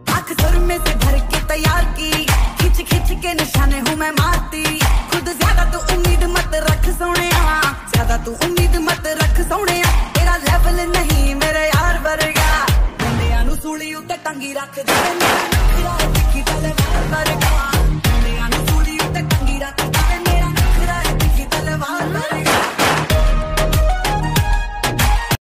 आँख सुर में से भर के तैयार की। खिंच खिंच के निशाने हूँ मैं मारती। खुद ज़्यादा तू उम्मीद मत रख सोने हाँ। ज़्यादा तू उम्मीद मत रख सोने हाँ। तेरा लेवल नहीं मेरे यार वर्गा। बंदियाँ नु सूली उत्ते टंगी रख दे